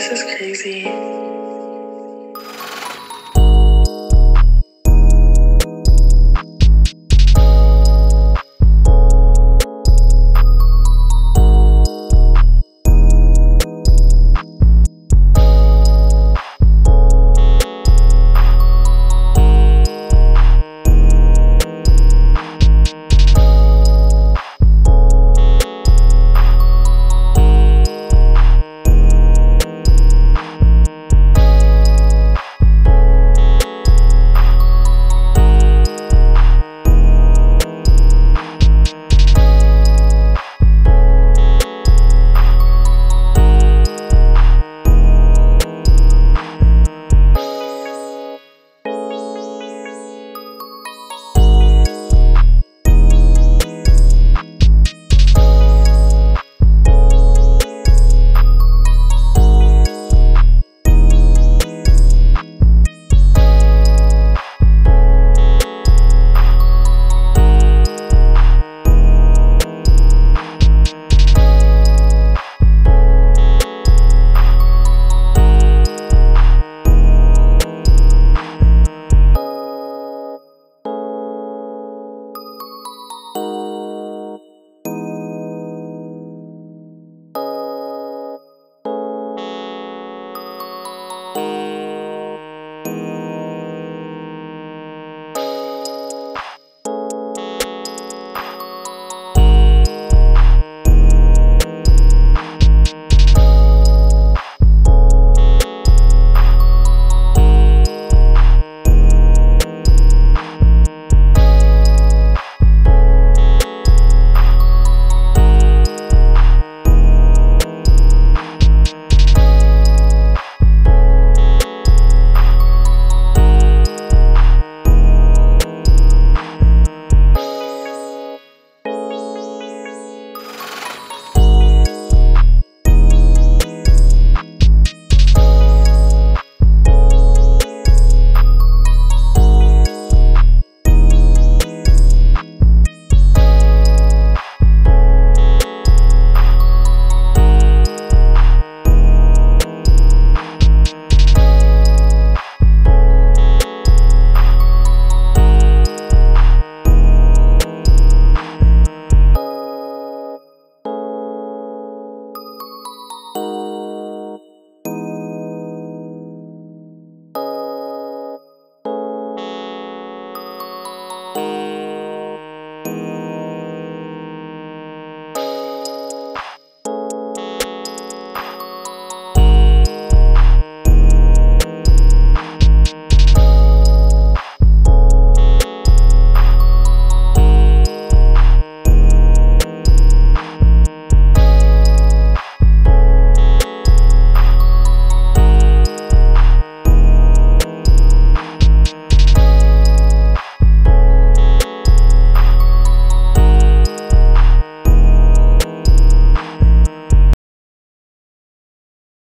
this is crazy.